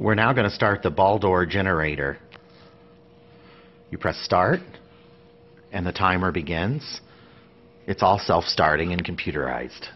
We're now going to start the Baldor generator. You press start, and the timer begins. It's all self-starting and computerized.